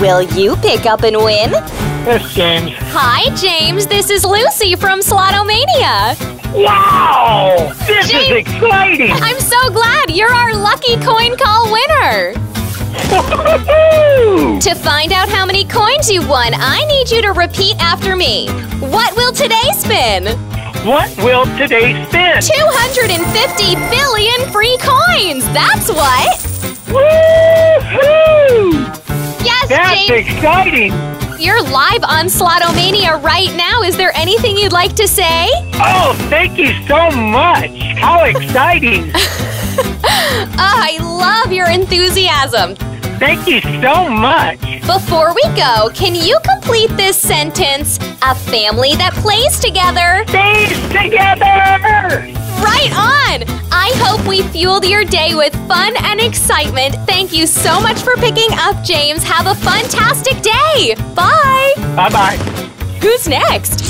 Will you pick up and win? Yes, James. Hi, James. This is Lucy from Slotomania. Wow! This James- is exciting! I'm so glad you're our lucky coin call winner. To find out how many coins you won, I need you to repeat after me. What will today spin? What will today spin? 250 billion free coins. That's what. Woo-hoo! That's James. exciting! You're live on Slotomania right now. Is there anything you'd like to say? Oh, thank you so much! How exciting! Oh, I love your enthusiasm. Thank you so much! Before we go, can you complete this sentence? A family that plays together. Stays together! We fueled your day with fun and excitement. Thank you so much for picking up, James. Have a fantastic day. Bye. Bye bye. Who's next?